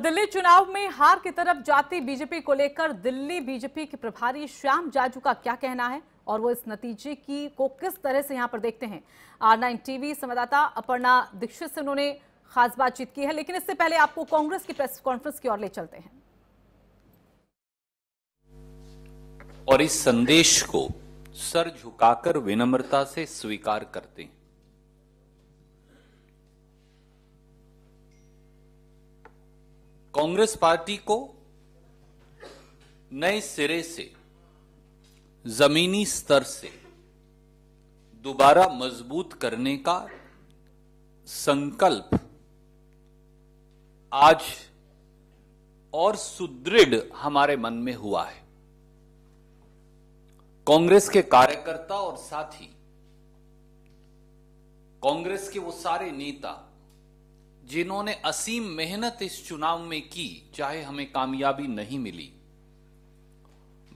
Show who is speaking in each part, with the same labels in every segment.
Speaker 1: दिल्ली चुनाव में हार की तरफ़ जाती बीजेपी को लेकर दिल्ली बीजेपी के प्रभारी श्याम जाजू का क्या कहना है और वो इस नतीजे की को किस तरह से यहाँ पर देखते हैं? आर नाइन टीवी, संवाददाता अपर्णा दीक्षित से उन्होंने खास बातचीत की है, लेकिन इससे पहले आपको कांग्रेस की प्रेस कॉन्फ्रेंस की ओर ले चलते हैं।
Speaker 2: और इस संदेश को सर झुकाकर विनम्रता से स्वीकार करते हैं। कांग्रेस पार्टी को नए सिरे से, जमीनी स्तर से दोबारा मज़बूत करने का संकल्प आज और सुदृढ़ हमारे मन में हुआ है। कांग्रेस के कार्यकर्ता और साथी, कांग्रेस के वो सारे नेता जिन्होंने असीम मेहनत इस चुनाव में की, चाहे हमें कामयाबी नहीं मिली।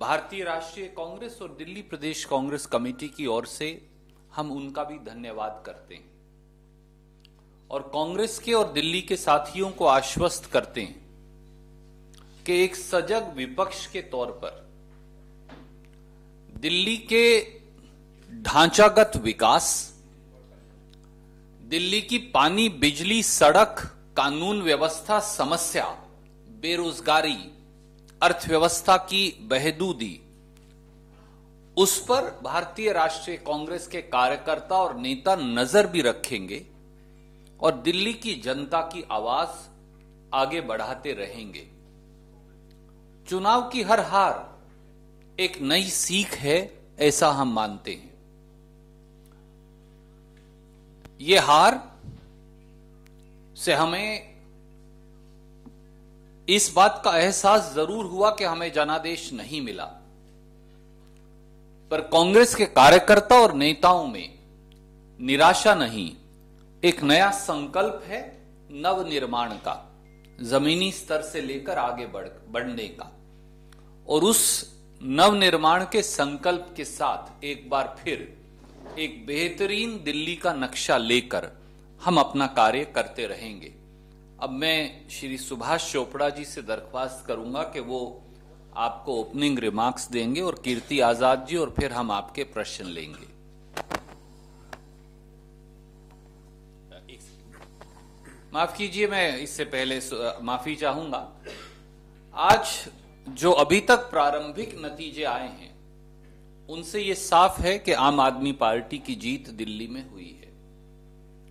Speaker 2: भारतीय राष्ट्रीय कांग्रेस और दिल्ली प्रदेश कांग्रेस कमेटी की ओर से हम उनका भी धन्यवाद करते हैं। और कांग्रेस के और दिल्ली के साथियों को आश्वस्त करते हैं कि एक सजग विपक्ष के तौर पर दिल्ली के ढांचागत विकास दिल्ली की पानी बिजली सड़क कानून व्यवस्था समस्या, बेरोजगारी, अर्थव्यवस्था की बहदूदी। उस पर भारतीय राष्ट्रीय कांग्रेस के कार्यकर्ता और नेता नज़र भी रखेंगे और दिल्ली की जनता की आवाज़ आगे बढ़ाते रहेंगे। चुनाव की हर हार एक नई सीख है, ऐसा हम मानते हैं। ये हार से हमें इस बात का एहसास ज़रूर हुआ कि हमें जनादेश नहीं मिला। पर कांग्रेस के कार्यकर्ता और नेताओं में निराशा नहीं, एक नया संकल्प है नव निर्माण का, जमीनी स्तर से लेकर आगे बढ़, बढ़ने का। और उस नव निर्माण के संकल्प के साथ एक बार फिर एक बेहतरीन दिल्ली का नक्शा लेकर हम अपना कार्य करते रहेंगे। अब मैं श्री सुभाष चोपड़ा जी से दरख्वास्त करूँगा कि वो आपको ओपनिंग रिमार्क्स देंगे और कीर्ति आज़ाद जी और फिर हम आपके प्रश्न लेंगे। माफ़ कीजिए, मैं इससे पहले माफ़ी चाहूँगा। आज जो अभी तक प्रारंभिक नतीजे आए हैं उनसे ये साफ़ है कि आम आदमी पार्टी की जीत दिल्ली में हुई है।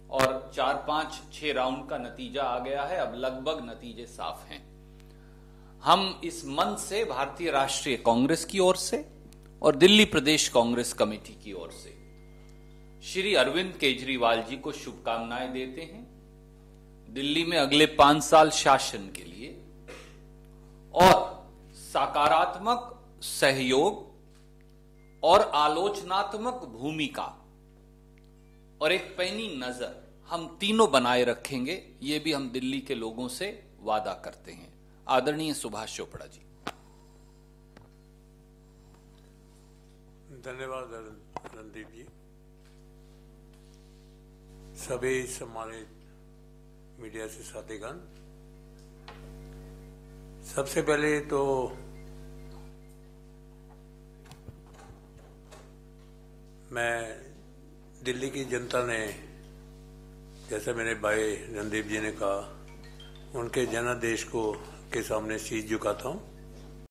Speaker 2: और चार पाँच छह राउंड का नतीजा आ गया है, अब लगभग नतीजे साफ़ हैं। हम इस मन से भारतीय राष्ट्रीय कांग्रेस की ओर से और दिल्ली प्रदेश कांग्रेस कमेटी की ओर से श्री अरविंद केजरीवाल जी को शुभकामनाएँ देते हैं। दिल्ली में अगले पाँच साल शासन के लिए और सकारात्मक सहयोग और आलोचनात्मक भूमिका। और एक पैनी नज़र हम तीनों बनाए रखेंगे, ये भी हम दिल्ली के लोगों से वादा करते हैं। आदरणीय सुभाष चोपड़ा जी।
Speaker 3: धन्यवाद रणदीप जी। सभी सम्मानित मीडिया से साथीगण, सबसे पहले तो मैं दिल्ली की जनता ने, जैसे मेरे भाई रणदीप जी ने कहा, उनके जनादेश को के सामने शीश झुकाता हूँ।